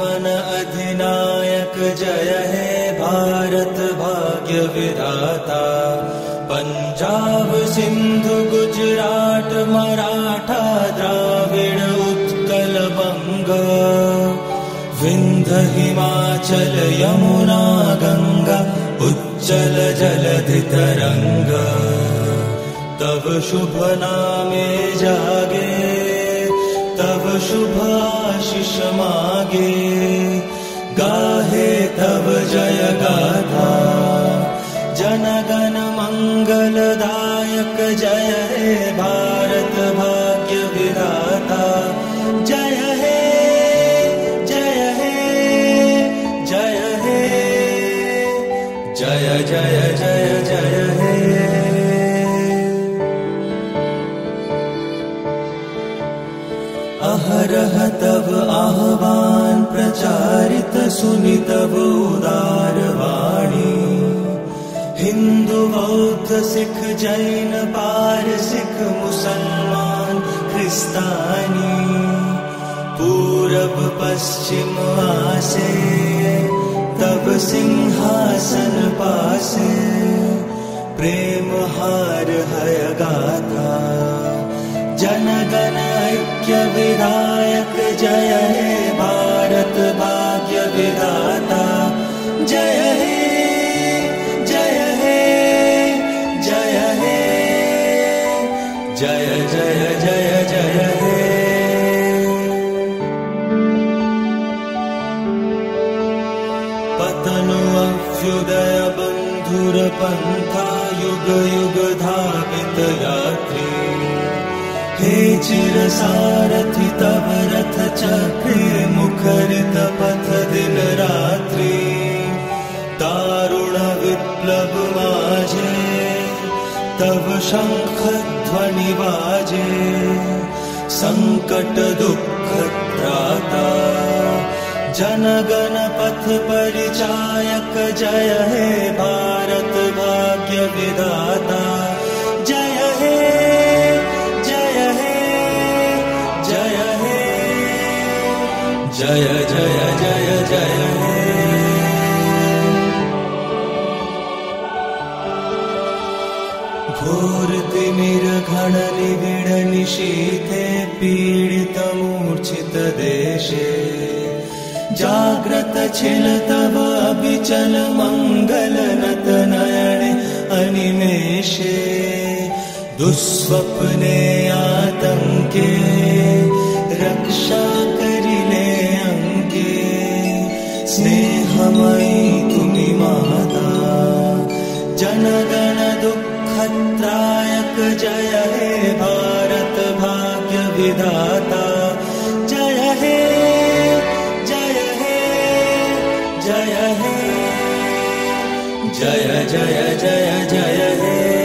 मन अधिनायक जय हे भारत भाग्य विधाता पञ्जाब सिन्धु गुजराट मराठा द्राविड उत्कल बङ्ग विन्ध हिमाचल यमुना गङ्गा उच्चल जलधि तरङ्ग तव शुभ नामे जागे तव शुभाशिष मागे। गाहे तव जय गाथा जय हे भारत भाग्य विधाता। जय हे जय हे जय हे, जय जय जय जय हे। अहरह तव आह्वान् प्रचारित सुनितव उदारवाणी हिन्दु बौद्ध, सिख, जैन पारसिख मुसलमान, ख्रिस्तानी, पूरब, पश्चिम, आसे, तब सिंहासन पासे, प्रेम हार हय गाथा, जनगण ऐक्य विधायक, जय हे भारत भाग्य विधाता, जय जय जय जय जय हे पतनु अभ्युदय बन्धुर पन्था युग युग धावित यात्री। हे चिर सारथि तव रथ चक्रे मुखरित पथ दिन रात्रि। दारुण विप्लव माजे तव शङ्ख ध्वनि बाजे सङ्कट दुःख त्राता। जनगण पथ परिचायक जय हे भारत भाग्य विदाता जय हे जय हे जय हे। जय जय जय जय। हे घोरतिमिर्घण निबिड निशीथे पीडितमूर्छित देशे। जाग्रत छिल तव अविचल मङ्गल नत नयने अनिमेषे। दुःस्वप्ने आतङ्के रक्षा करिले अङ्के स्नेहमयी तुमि माता जनगण जय हे भारत भाग्य विधाता। जय हे जय हे जय हे। जय जय जय जय हे।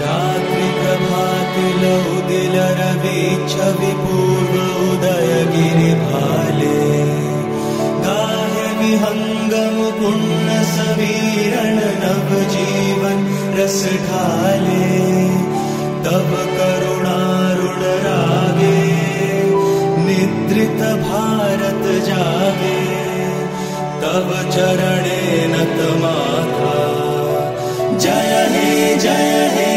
रात्रि प्रभाति भारत जागे तव चरणे नत माथा जय हे जय हे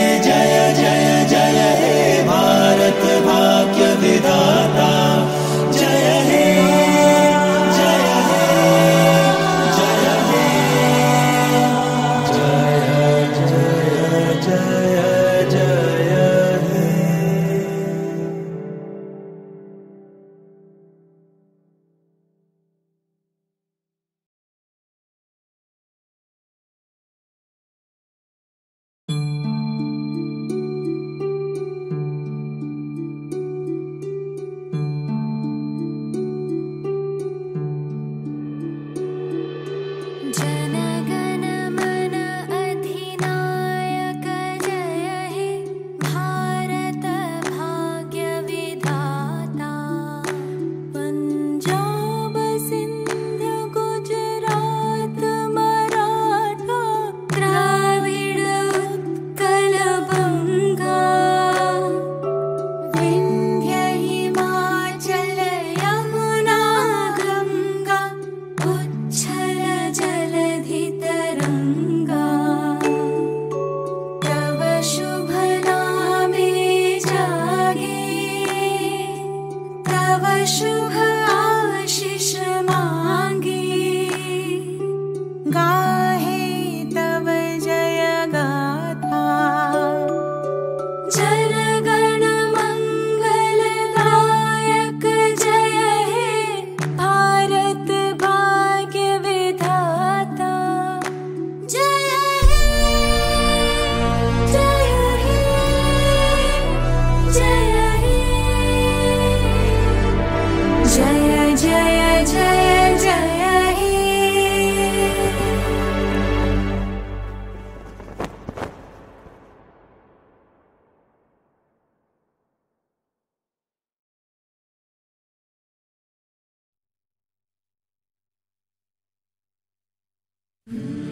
Mm-hmm.